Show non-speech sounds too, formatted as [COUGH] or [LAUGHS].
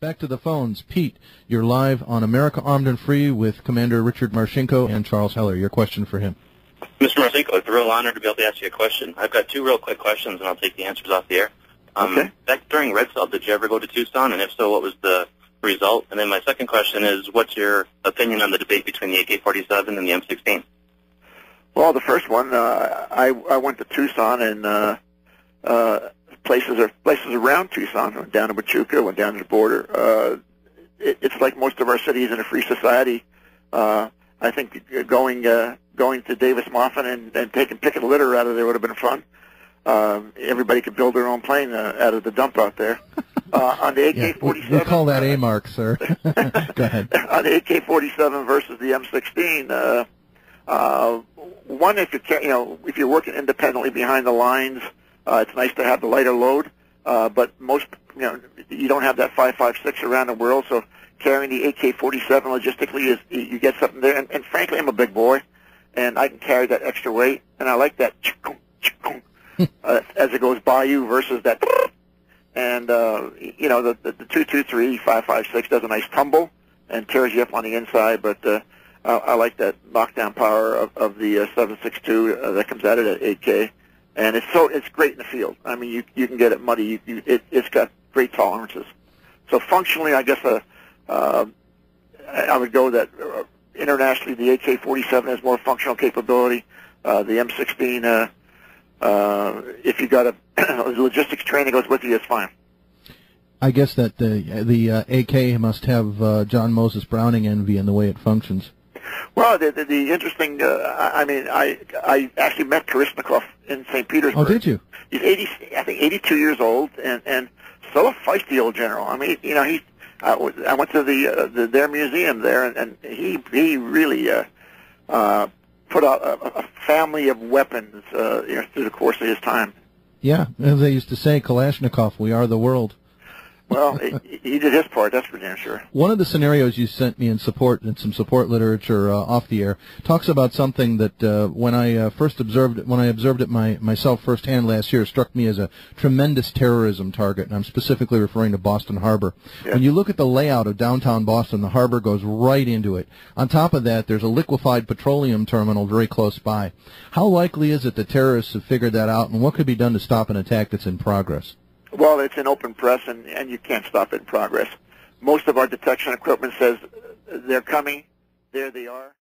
Back to the phones. Pete, you're live on America Armed and Free with Commander Richard Marcinko and Charles Heller. Your question for him. Mr. Marcinko, it's a real honor to be able to ask you a question. I've got two real quick questions, and I'll take the answers off the air. Um, Okay. Back during Red Cell, did you ever go to Tucson? And if so, what was the result? And then my second question is, what's your opinion on the debate between the AK-47 and the M16? Well, the first one, uh, I I went to Tucson and uh, uh, places are places around Tucson. Went down to Pachuca, went down to the border. Uh, it, it's like most of our cities in a free society. Uh, I think going uh, going to Davis-Monthan and, and taking picket litter out of there would have been fun. Um, everybody could build their own plane uh, out of the dump out there. [LAUGHS] Uh, on the Yeah, we, AK-47, call that uh, A mark, sir. [LAUGHS] Go ahead. on the AK-47 versus the M16. Uh, uh, one, if you can, you know, if you're working independently behind the lines, uh, it's nice to have the lighter load. Uh, but most, you know, you don't have that 5.56 around the world, so carrying the AK-47 logistically is you get something there. And, and frankly, I'm a big boy, and I can carry that extra weight, and I like that [LAUGHS] uh, as it goes by you versus that. And uh, you know, the the, the two two three five five six does a nice tumble and tears you up on the inside, but uh, I, I like that knockdown power of, of the uh, 762 uh, that comes out of that AK, and it's so it's great in the field. I mean, you you can get it muddy. You, you, it, it's got great tolerances. So functionally, I guess uh, uh, I would go that uh, internationally the AK-47 has more functional capability. Uh, the M16, uh, uh, if you got a [CLEARS THROAT] logistics training goes with you, it's fine. I guess that the the AK must have John Moses Browning envy in the way it functions. Well, the, the, the interesting, uh, I mean, I I actually met Kalashnikov in St. Petersburg. Oh, did you? He's 80, I think 82 years old, and and a feisty old general. I mean, you know, he. I, was, I went to the, uh, the their museum there, and, and he he really uh, uh, put out a, a family of weapons uh, you know, through the course of his time. Yeah, as they used to say, Kalashnikov, we are the world. Well, he, did his part. That's for damn sure. One of the scenarios you sent me in support in some support literature uh, off the air talks about something that uh, when I uh, first observed it, when I observed it my, myself firsthand last year struck me as a tremendous terrorism target, and I'm specifically referring to Boston Harbor. Yeah. When you look at the layout of downtown Boston, the harbor goes right into it. On top of that, there's a liquefied petroleum terminal very close by. How likely is it that terrorists have figured that out, and what could be done to stop an attack that's in progress? Well, it's an open press, and, and you can't stop it in progress. Most of our detection equipment says they're coming. There they are.